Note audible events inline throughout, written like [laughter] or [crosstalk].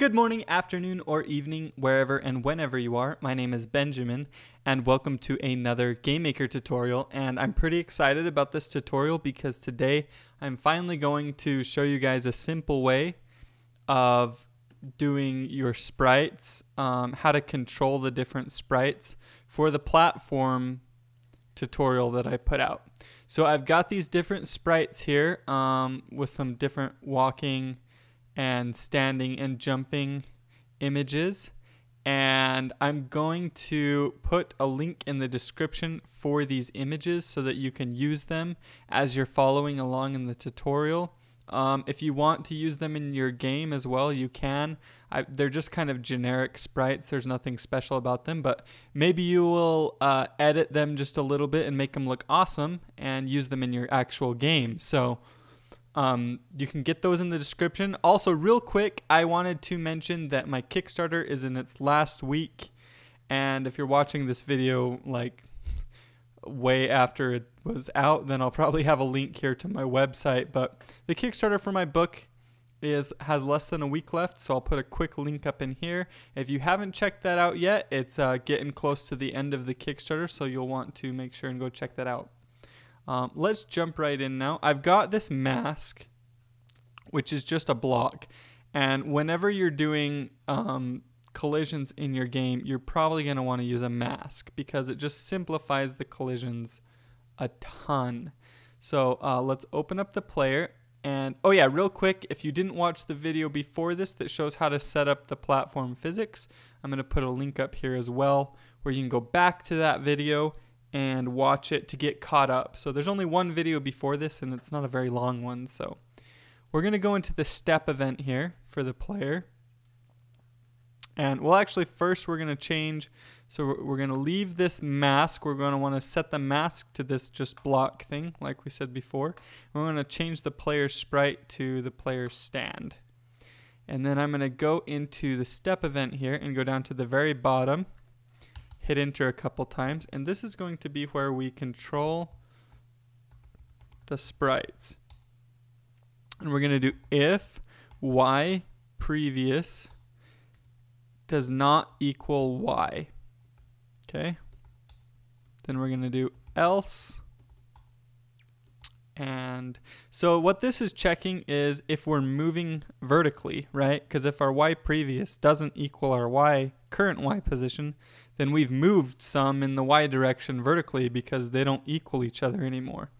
Good morning, afternoon, or evening, wherever and whenever you are. My name is Benjamin, and welcome to another GameMaker tutorial. And I'm pretty excited about this tutorial because today I'm finally going to show you guys a simple way of doing your sprites, um, how to control the different sprites for the platform tutorial that I put out. So I've got these different sprites here um, with some different walking and standing and jumping images. And I'm going to put a link in the description for these images so that you can use them as you're following along in the tutorial. Um, if you want to use them in your game as well, you can. I, they're just kind of generic sprites. There's nothing special about them, but maybe you will uh, edit them just a little bit and make them look awesome and use them in your actual game. So um, you can get those in the description. Also, real quick, I wanted to mention that my Kickstarter is in its last week. And if you're watching this video, like way after it was out, then I'll probably have a link here to my website. But the Kickstarter for my book is has less than a week left, so I'll put a quick link up in here. If you haven't checked that out yet, it's uh, getting close to the end of the Kickstarter, so you'll want to make sure and go check that out. Um, let's jump right in now. I've got this mask, which is just a block, and whenever you're doing um, collisions in your game, you're probably going to want to use a mask because it just simplifies the collisions a ton. So uh, let's open up the player. And oh yeah, real quick, if you didn't watch the video before this that shows how to set up the platform physics, I'm going to put a link up here as well where you can go back to that video and watch it to get caught up. So there's only one video before this and it's not a very long one. So we're going to go into the step event here for the player. And well, actually, first we're going to change. So we're, going to leave this mask. We're going to want to set the mask to this just block thing, like we said before. We're going to change the player sprite to the player stand. And then I'm going to go into the step event here and go down to the very bottom, hit enter a couple times. And this is going to be where we control the sprites. And we're going to do if y previous does not equal y. Okay. Then we're going to do else. And so what this is checking is if we're moving vertically, right? Because if our y previous doesn't equal our y current y position, then we've moved some in the y direction vertically because they don't equal each other anymore.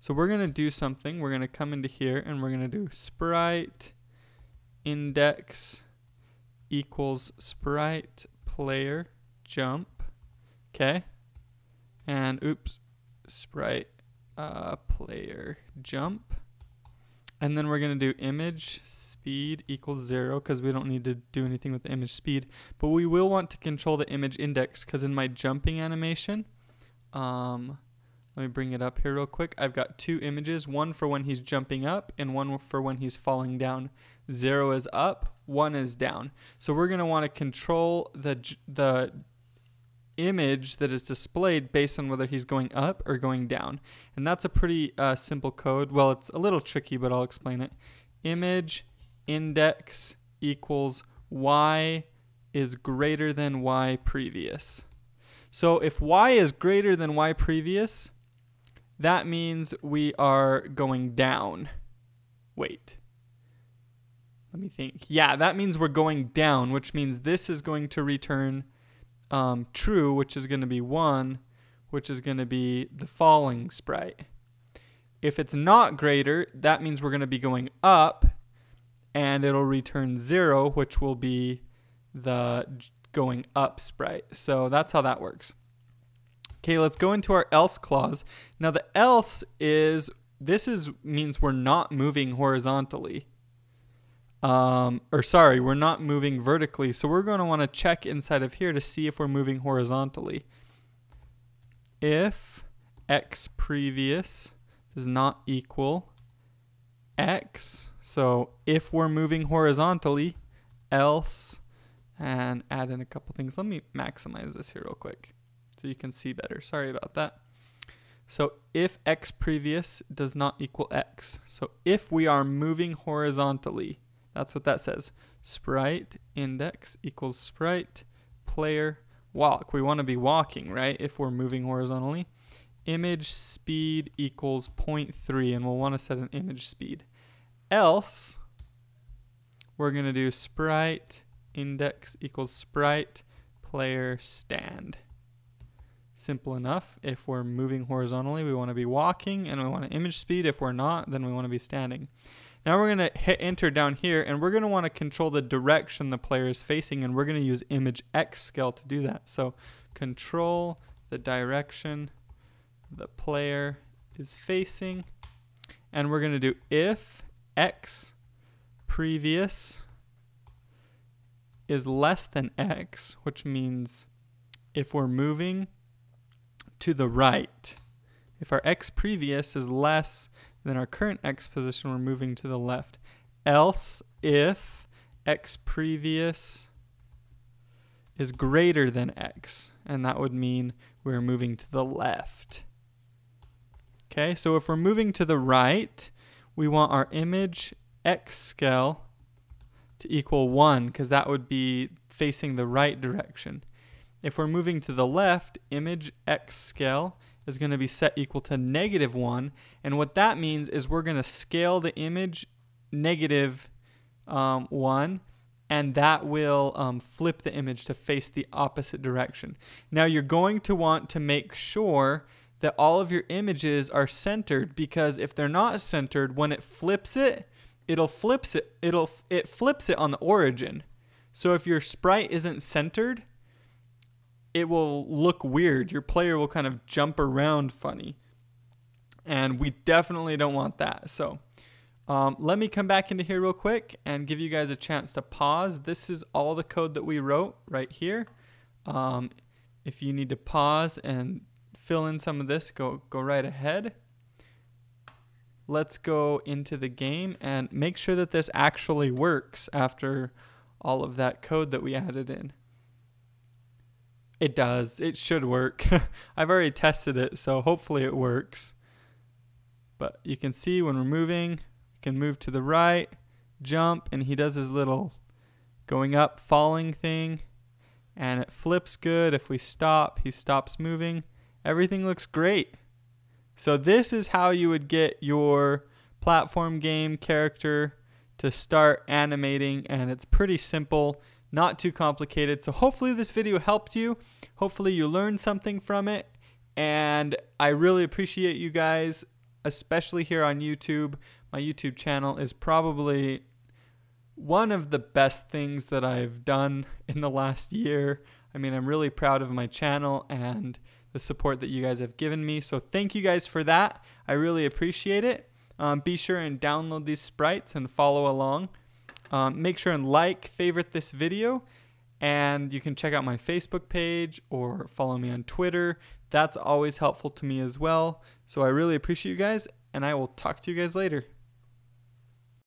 So we're going to do something. We're going to come into here and we're going to do sprite index equals sprite player jump. Okay. And oops, sprite uh, player jump. And then we're going to do image speed equals zero because we don't need to do anything with the image speed. But we will want to control the image index because in my jumping animation, um, let me bring it up here real quick. I've got two images, one for when he's jumping up and one for when he's falling down. Zero is up, one is down. So we're going to want to control the, the image that is displayed based on whether he's going up or going down. And that's a pretty uh, simple code. Well, it's a little tricky, but I'll explain it. Image index equals y is greater than y previous. So if y is greater than y previous, that means we are going down. Wait. Let me think. Yeah, that means we're going down, which means this is going to return um, true, which is going to be 1, which is going to be the falling sprite. If it's not greater, that means we're going to be going up, and it'll return 0, which will be the going up sprite. So that's how that works. Okay, let's go into our else clause. Now the else is, this is means we're not moving horizontally um, or sorry, we're not moving vertically. So we're going to want to check inside of here to see if we're moving horizontally. If x previous does not equal x, so if we're moving horizontally, else, and add in a couple things. Let me maximize this here real quick so you can see better. Sorry about that. So if x previous does not equal x, so if we are moving horizontally, that's what that says. sprite index equals sprite player walk. We want to be walking, right? If we're moving horizontally. Image speed equals 0.3 and we'll want to set an image speed. Else, we're going to do sprite index equals sprite player stand. Simple enough. If we're moving horizontally, we want to be walking and we want an image speed. If we're not, then we want to be standing. Now we're going to hit enter down here and we're going to want to control the direction the player is facing and we're going to use image X scale to do that. So control the direction the player is facing and we're going to do if X previous is less than X, which means if we're moving to the right. If our x previous is less than our current x position, we're moving to the left. Else, if x previous is greater than x, and that would mean we're moving to the left. Okay, so if we're moving to the right, we want our image x scale to equal 1 because that would be facing the right direction. If we're moving to the left, image x scale is going to be set equal to negative 1. And what that means is we're going to scale the image negative, um, 1 and that will um, flip the image to face the opposite direction. Now you're going to want to make sure that all of your images are centered because if they're not centered, when it flips it, it'll flips it it'll it flips it on the origin. So if your sprite isn't centered, it will look weird. Your player will kind of jump around funny. And we definitely don't want that. So um, let me come back into here real quick and give you guys a chance to pause. This is all the code that we wrote right here. Um, if you need to pause and fill in some of this, go, go right ahead. Let's go into the game and make sure that this actually works after all of that code that we added in. It does. It should work. [laughs] I've already tested it, so hopefully it works. But you can see when we're moving, you can move to the right, jump, and he does his little going up, falling thing. And it flips good. If we stop, he stops moving. Everything looks great. So this is how you would get your platform game character to start animating, and it's pretty simple not too complicated. So hopefully this video helped you. Hopefully you learned something from it. And I really appreciate you guys, especially here on YouTube. My YouTube channel is probably one of the best things that I've done [laughs] in the last year. I mean, I'm really proud of my channel and the support that you guys have given me. So thank you guys for that. I really appreciate it. Um, be sure and download these sprites and follow along. Um, make sure and like, favorite this video, and you can check out my Facebook page or follow me on Twitter. That's always helpful to me as well. So I really appreciate you guys, and I will talk to you guys later.